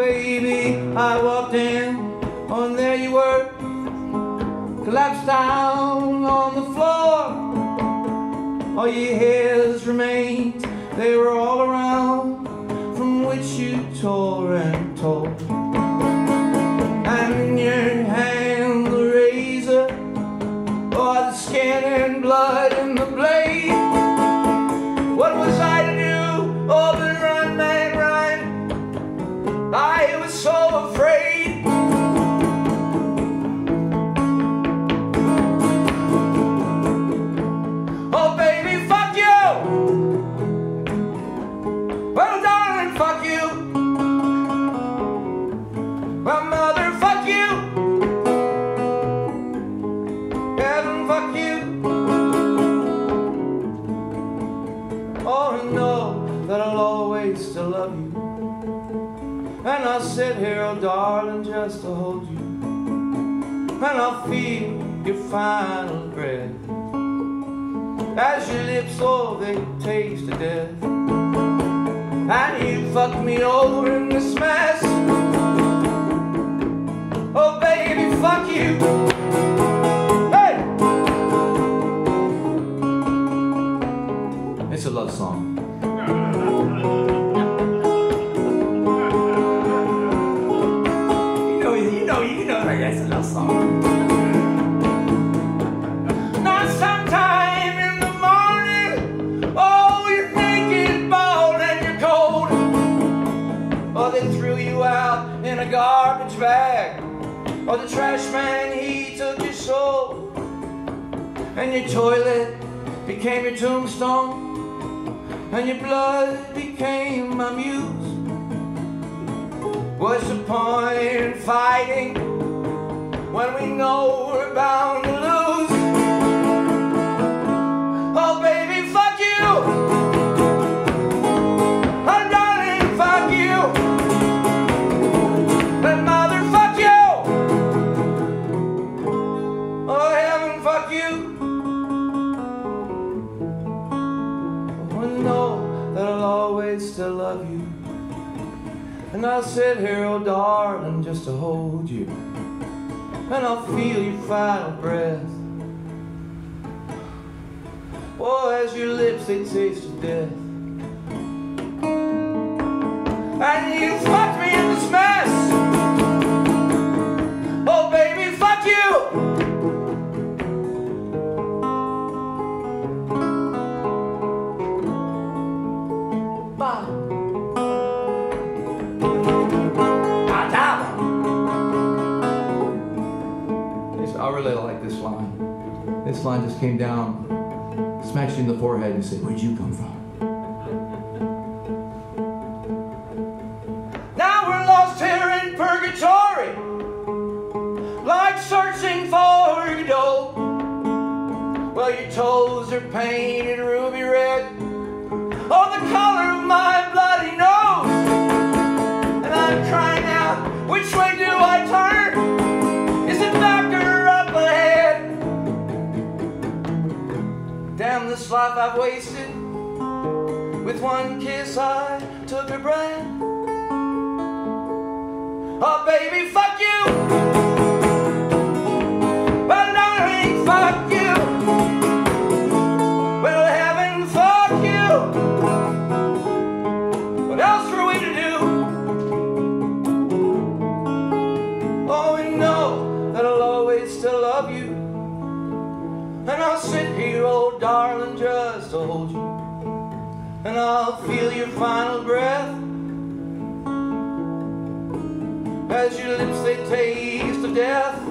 baby, I walked in, and there you were, collapsed down on the floor. All your hairs remained, they were all around, from which you tore. Always still love you. And I'll sit here, oh darling, just to hold you. And I'll feel your final breath. As your lips, oh, they taste of death. And you fuck me over in this mess. Oh, baby, fuck you. It's a love song. That's song. Sometime in the morning, oh, you're naked, bald, and you're cold. They threw you out in a garbage bag. Oh, the trash man, he took your soul. And your toilet became your tombstone. And your blood became my muse. What's the point in fighting when we know we're bound to lose? Oh, baby, fuck you. Oh, darling, fuck you. And mother, fuck you. Oh, heaven, fuck you. Oh, I know that I'll always still love you. And I'll sit here, oh darling, just to hold you. And I'll feel your final breath. Oh, as your lips they taste of death. And you I really like this line. This line just came down, smacked you in the forehead, and said, Where'd you come from? Now we're lost here in purgatory, like searching for Godot. Well, your toes are painted ruby red, oh, the color of my bloody nose. And I'm crying out, which way do I've wasted. With one kiss I took her breath. Oh baby, fuck you. And I'll feel your final breath. As your lips they taste of death.